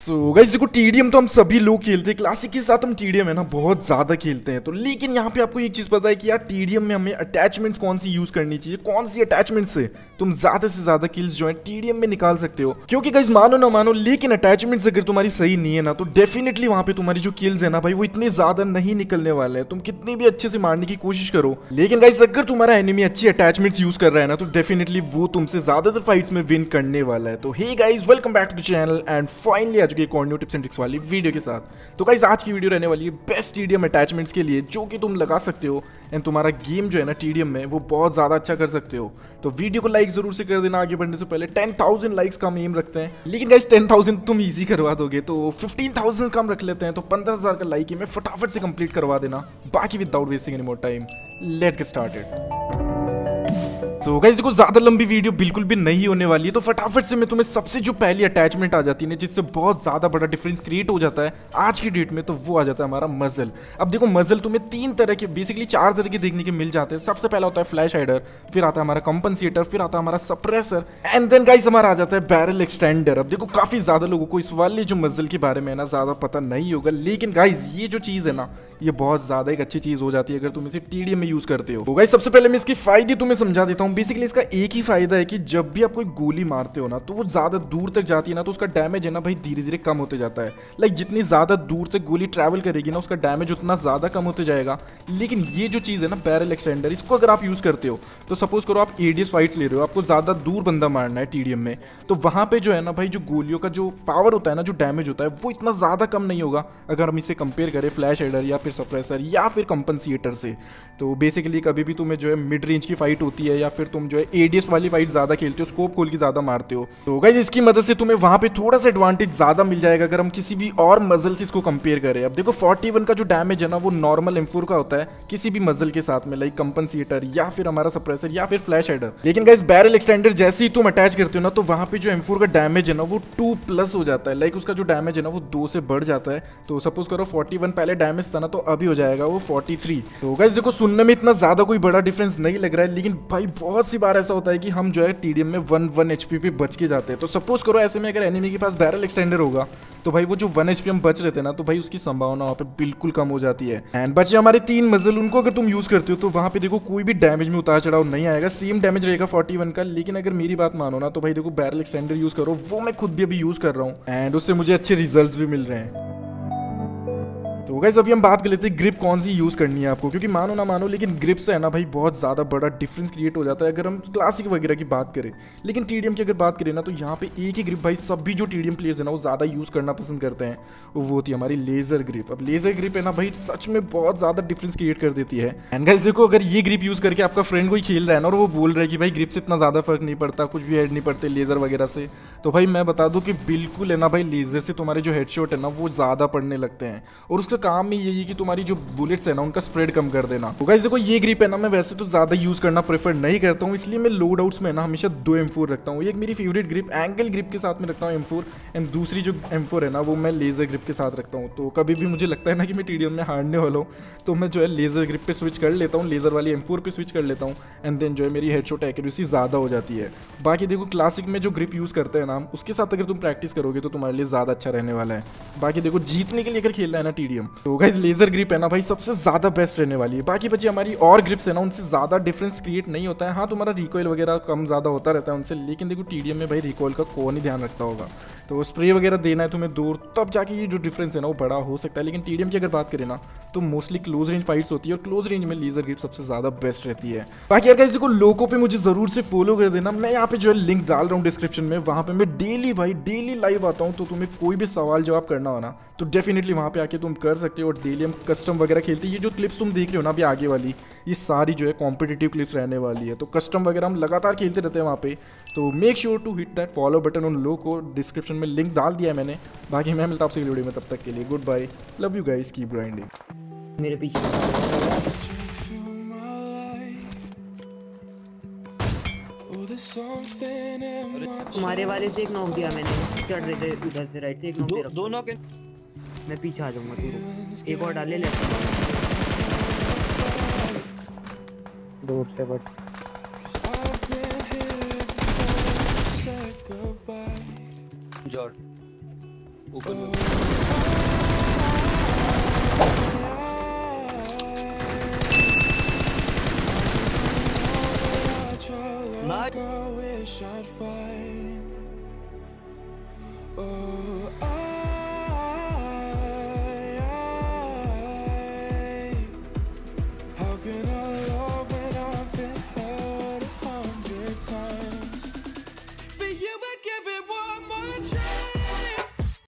सो so, guys देखो TDM तो हम सभी लोग खेलते हैं। क्लासिक के साथ हम टीडीएम है ना बहुत ज़्यादा खेलते हैं। तो लेकिन यहाँ पे आपको एक चीज़ पता है कि यार टीडीएम में हमें अटैचमेंट्स कौन सी यूज़ करनी चाहिए कौन सी अटैचमेंट से तुम ज़्यादा से ज़्यादा किल्स जो है टीडीएम में निकाल सकते हो। क्योंकि गाइस मानो ना मानो लेकिन अटैचमेंट्स अगर तुम्हारी सही नहीं है ना तो डेफिनेटली वहाँ पे तुम्हारी जो किल्स है ना भाई वो इतने ज़्यादा नहीं निकलने वाले हैं। तुम कितनी भी अच्छे से मारने की कोशिश करो लेकिन गाइज़ अगर तुम्हारा एनिमी अच्छी अटैचमेंट्स यूज़ कर रहा है ना तो डेफिनेटली वो तुमसे ज़्यादातर फाइट्स में विन करने वाला है। तो hey guys welcome back to channel and finally आज के एक और न्यू टिप्स एंड ट्रिक्स वाली वीडियो के साथ। तो गाइज़ आज की वीडियो रहने वाली है बेस्ट टीडीएम अटैचमेंट्स के लिए, जो कि तुम लगा सकते हो। एंड तुम्हारा गेम जो है ना टीडीएम में, वो बहुत ज़्यादा अच्छा कर सकते हो। तो वीडियो को लाइक ज़रूर से कर देना, आगे बढ़ने से पहले टेन लाइक्स का एम रखते हैं। लेकिन गाइज़ टेन तुम ईजी करवा दोगे तो फिफ्टीन कम रख लेते हैं तो पंद्रह का लाइक में फटाफट से कंप्लीट करवा देना। बाकी without wasting any more time let get started तो गाइज़ देखो, ज़्यादा लंबी वीडियो बिल्कुल भी नहीं होने वाली है तो फटाफट से मैं तुम्हें सबसे जो पहली अटैचमेंट आ जाती है जिससे बहुत ज़्यादा बड़ा डिफरेंस क्रिएट हो जाता है आज की डेट में तो वो आ जाता है हमारा मजल अब देखो मजल तुम्हें तीन तरह के बेसिकली चार तरह के देखने के मिल जाते हैं. सबसे पहला होता है फ्लैश हाइडर फिर आता है हमारा कंपनसेटर फिर आता है हमारा सप्रेसर एंड देन गाइज़ हमारा आ जाता है बैरल एक्सटेंडर अब देखो, काफ़ी ज़्यादा लोगों को इस वाले जो मजल के बारे में ना, ज़्यादा पता नहीं होगा, लेकिन गाइज़ ये जो चीज़ है ना ये बहुत ज़्यादा एक अच्छी चीज़ हो जाती है अगर तुम इसे टीडीएम में यूज़ करते हो। गाइस सबसे पहले मैं इसकी फ़ायदे तुम्हें समझा देता हूँ। बेसिकली इसका एक ही फ़ायदा है कि जब भी आप कोई गोली मारते हो ना तो वो ज़्यादा दूर तक जाती है ना तो उसका डैमेज है ना भाई धीरे धीरे कम होते जाता है। लाइक जितनी ज़्यादा दूर तक गोली ट्रैवल करेगी ना, उसका डैमेज उतना ज़्यादा कम होते जाएगा। लेकिन ये जो चीज़ है ना बैरल एक्सटेंडर इसको अगर आप यूज़ करते हो तो सपोज़ करो आप एडीएस फाइट्स ले रहे हो, आपको ज़्यादा दूर बंदा मारना है टीडीएम में तो वहाँ पे जो है ना भाई, जो गोलियों का जो पावर होता है ना, जो डैमेज होता है, वो इतना ज़्यादा कम नहीं होगा। अगर हम इसे कंपेयर करें फ्लैश हेडर या फिर सप्रेसर या फिर कंपनसिएटर से। तो बेसिकली कभी भी तुम्हें जो है मिड रेंज की फाइट होती है या फिर तुम जो है एडीएस वाली फाइट ज़्यादा खेलते हो स्कोप खोल के ज़्यादा मारते हो। तो गाइज़ इसकी मदद से तुम्हें वहाँ पे थोड़ा सा एडवांटेज ज़्यादा मिल जाएगा अगर हम किसी भी और मजल से इसको कंपेयर करें। अब देखो 41 का जो डैमेज है ना, वो नॉर्मल एम्फोर का होता है, किसी भी मजल के साथ में लाइक कंपनसिएटर या फिर हमारा सप्रेसर या फिर फ्लैश हेडर लेकिन गाइज़ बैरल एक्सटेंडर जैसे ही तुम अटैच करते हो ना तो वहाँ पे जो एम्फोर का डैमेज है ना, वो टू प्लस हो जाता है। लाइक उसका जो डैमेज है ना, वो दो से बढ़ जाता है। तो सपोज़ करो फोर्टी पहले डैमेज था ना तो अभी हो जाएगा वो फोर्टी तो गाइज़ देखो, सुनने में इतना ज़्यादा कोई बड़ा डिफरेंस नहीं लग रहा है, लेकिन भाई, बहुत सी बार ऐसा होता है कि हम जो है टीडीएम में वन वन एच पे बच के जाते हैं। तो सपोज़ करो, ऐसे में अगर एनिमी के पास बैरल एक्सटेंडर होगा तो भाई वो जो वन एच हम बच रहे थे ना तो भाई उसकी संभावना वहाँ पे बिल्कुल कम हो जाती है। एंड बचे हमारे तीन मजल उनको अगर तुम यूज़ करते हो तो वहाँ पे देखो, कोई भी डैमेज में उतार चढ़ाव नहीं आएगा। सेम डैमेज रहेगा 41 का, लेकिन अगर मेरी बात मानो ना तो भाई देखो बैरल एक्सटेंडर यूज़ करो, वो मैं खुद भी अभी यूज़ कर रहा हूँ। एंड उससे मुझे अच्छे रिज़ल्ट भी मिल रहे हैं। तो गैस अभी हम बात कर लेते हैं ग्रिप कौन सी यूज़ करनी है आपको? क्योंकि मानो ना मानो, लेकिन ग्रिप से है ना भाई, बहुत ज़्यादा बड़ा डिफरेंस क्रिएट हो जाता है अगर हम क्लासिक वगैरह की बात करें। लेकिन टीडीएम की अगर बात करें ना तो यहाँ पे एक ही ग्रिप भाई सभी जो टीडीएम प्लेयर्स है ना, वो ज़्यादा यूज़ करना पसंद करते हैं। वो होती है हमारी लेजर ग्रिप अब लेजर ग्रिप है ना भाई, सच में बहुत ज़्यादा डिफरेंस क्रिएट कर देती है। एंड गैस देखो, अगर ये ग्रिप यूज़ करके आपका फ्रेंड कोई खेल रहा है ना, और वो बोल रहा है कि भाई ग्रिप से इतना ज़्यादा फ़र्क नहीं पड़ता, कुछ भी ऐड नहीं पड़ते लेजर वगैरह से तो भाई मैं बता दूँ कि बिल्कुल है ना भाई लेजर से तुम्हारे जो हेडशॉट है ना, वो ज़्यादा पड़ने लगते हैं। और उसका काम ही यही कि तुम्हारी जो बुलेट्स है ना, उनका स्प्रेड कम कर देना। तो गाइस देखो, ये ग्रिप है ना, मैं वैसे तो ज़्यादा यूज़ करना प्रेफर नहीं करता हूँ, इसलिए मैं लोड आउट्स में ना हमेशा दो एम रखता हूँ। एक मेरी फेवरेट ग्रिप एंगल ग्रिप के साथ में रखता हूँ एम एंड दूसरी जो एम है ना, वो मैं लेजर ग्रिप के साथ रखता हूँ। तो कभी भी मुझे लगता है ना कि मैं टीडीएम में हारने वाला हूँ तो मैं जो है लेजर ग्रिप पे स्विच कर लेता हूँ लेजर वाली एम पे स्विच कर लेता हूँ एंड देन जो है मेरी हेडशॉट एक्यूरेसी ज़्यादा हो जाती है। बाकी देखो क्लासिक में जो ग्रिप यूज़ करते हैं ना उसके साथ अगर तुम प्रैक्टिस करोगे तो तुम्हारे लिए ज़्यादा अच्छा रहने वाला है। बाकी देखो, जीतने के लिए अगर खेलना है ना टीडीएम तो गाइज़ लेजर ग्रिप है ना भाई सबसे ज़्यादा बेस्ट रहने वाली है। बाकी बच्चे हमारी और ग्रिप्स है ना, उनसे ज़्यादा डिफरेंस क्रिएट नहीं होता है। हाँ तुम्हारा रिकॉयल वगैरह कम ज़्यादा होता रहता है उनसे, लेकिन देखो टी में भाई रिकॉयल का कौन ही ध्यान रखता होगा। तो स्प्रे वगैरह देना है तुम्हें दूर, तब जाके ये जो डिफरेंस है ना, वो बड़ा हो सकता है। लेकिन टीडीएम की अगर बात करें ना तो मोस्टली क्लोज रेंज फाइट्स होती है और क्लोज रेंज में लेजर ग्रिप सबसे ज़्यादा बेस्ट रहती है। बाकी अगर देखो लोगों पे मुझे ज़रूर से फॉलो कर देना। मैं यहाँ पे जो है लिंक डाल रहा हूँ डिस्क्रिप्शन में, वहाँ पे मैं डेली भाई डेली लाइव आता हूँ तो तुम्हें कोई भी सवाल जवाब करना हो ना तो डेफिनेटली वहाँ पे आके तुम कर सकते हो और डेली हम कस्टम वगैरह खेलते हैं। ये जो क्लिप्स तुम देख रहे हो ना अभी आगे वाली, ये सारी जो है कॉम्पिटेटिव क्लिप्स रहने वाली है। तो कस्टम वगैरह हम लगातार खेलते रहते हैं वहाँ पे। तो make sure to hit that follow button उन लोग को डिस्क्रिप्शन में लिंक डाल दिया है मैंने। बाकी मैं मिलता आपसे वीडियो में, तब तक के लिए good bye love you guys keep grinding मेरे पीछे तुम्हारे वाले से एक नॉक दिया मैंने। चढ़ रहे थे उधर से राइट से एक नॉक दो, दो नॉक मैं पीछे आ जाऊँगा तू एक और डाल ले ले दूर से बट। जॉर्ड Like I wish I'd find. Oh, I